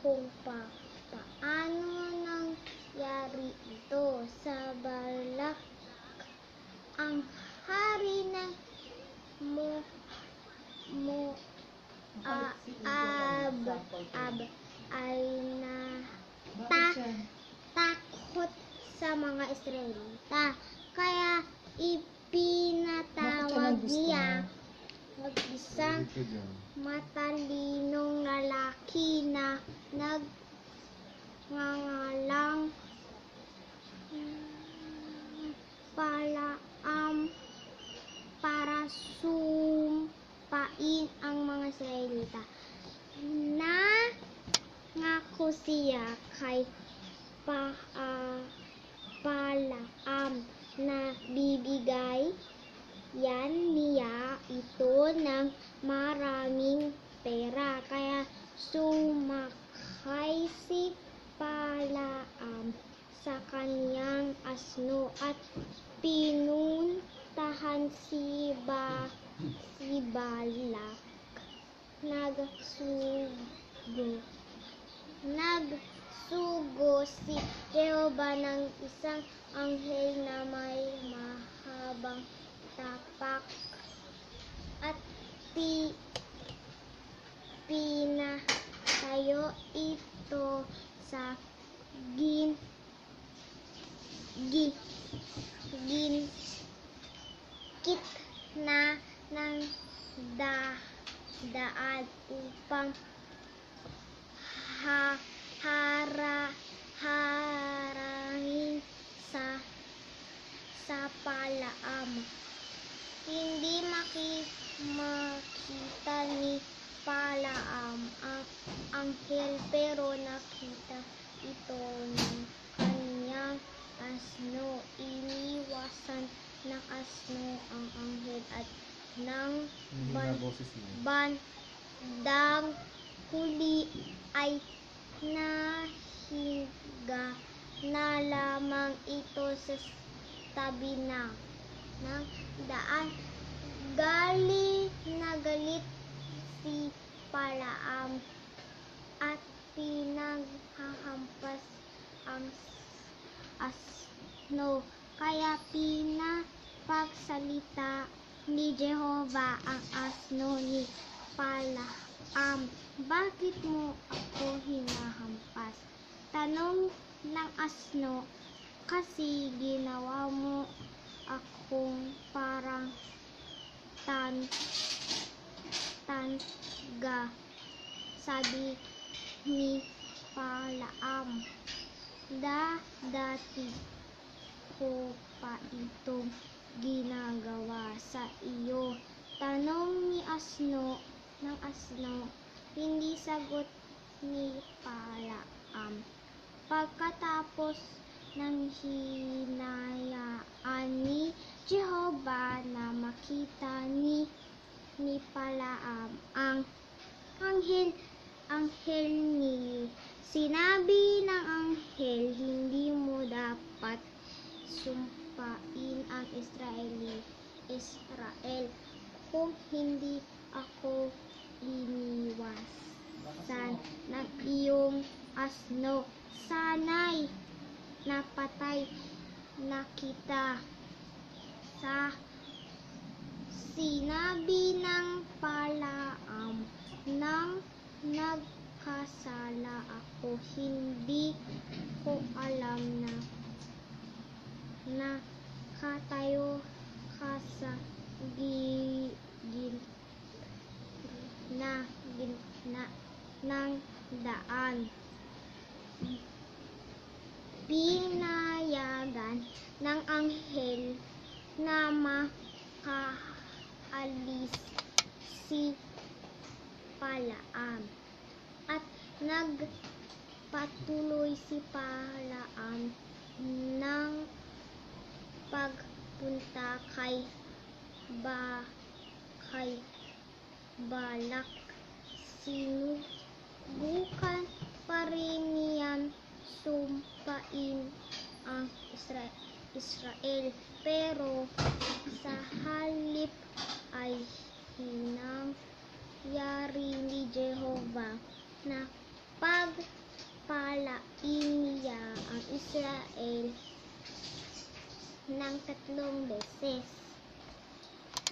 kung pa, paano nangyari ito sa balak ang hari ng mo mo a- ab ab ay na ta, takot sa mga Israelita. Kaya ipinatawag niya ang isang matalinong lalaki na nagngangalang Palaam para sumpain ang mga Israelita na ngako siya kay pa, ah, Palaam na bibigay yan niya ito ng maraming pera. Kaya sumakay si Palaam sa kanyang asno at pinuntahan si ba si Balak. Nagsugo. Nagsugo si Jehova ng isang anghel na may mahabang tapak pi pinatayo ito sa gin gi gin kit na ng da daan upang ha hara harangin sa sa palaam. Hindi maki, makita ni Palaam ang anghel pero nakita ito ng kanyang asno. Iniwasan ng asno ang anghel at ng ban, bandang huli ay nahiga na lamang ito sa tabi na ng daan. Galit na galit si Palaam at pinaghahampas ang asno. Kaya pinapagsalita ni Jehova ang asno ni Palaam. Bakit mo ako hinahampas? Tanong ng asno, kasi ginawa mo akong parang tan tanga sabi ni Palaam da dati ko pa itong ginagawa sa iyo. Tanong ni asno ng asno hindi sagot ni Palaam. Pagkatapos ng hinayaan ni Jehova na makita ni ni Palaam ang anghel anghel ni sinabi ng anghel hindi mo dapat sumpain ang Israeli Israel kung hindi ako iniwasan ng iyong asno. Sanay napatay na kita. Sa sinabi ng Palaam nang nagkasala ako hindi ko alam na na katayo ka sa gi, gin- na gitna ng daan ng anghel na makaalis si Palaam at nagpatuloy si Palaam ng pagpunta kay ba kay Balak. Sinubukan pa rin niyang sumpain ang Isra- Israel pero sa halip ay hinangyari ni Jehovah na pagpalain niya ang Israel ng tatlong beses.